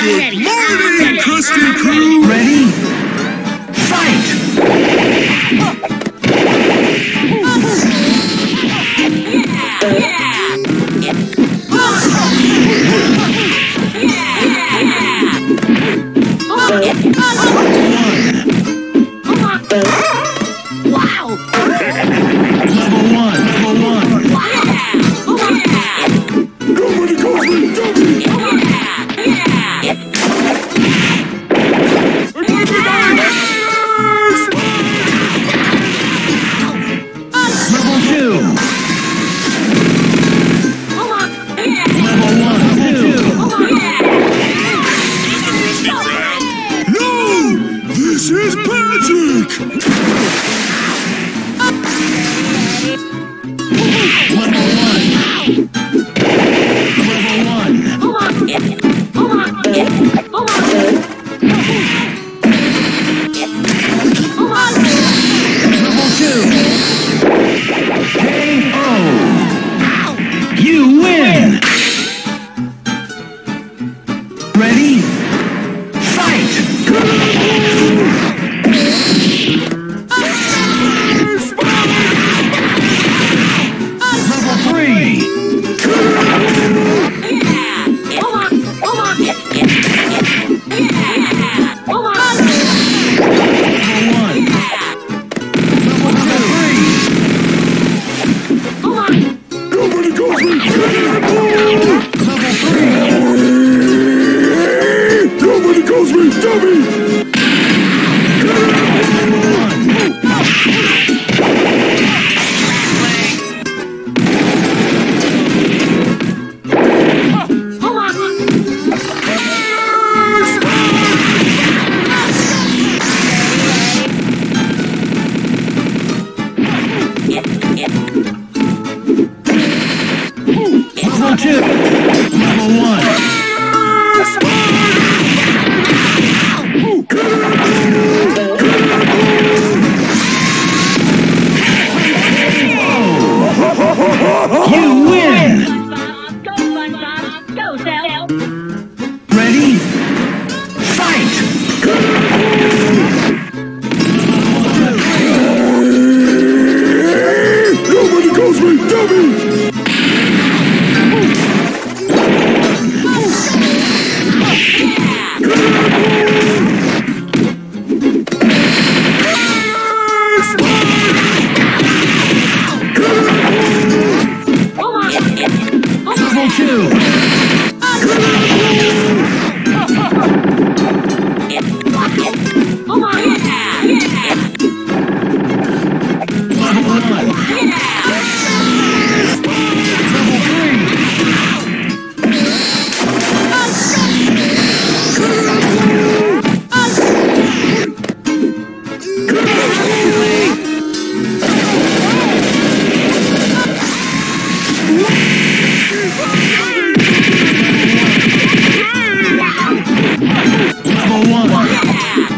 Good morning, Krusty Crew! Ready? Fight! Magic! more one. Nobody calls me dummy! level two. Come. Level. Yeah! Yeah!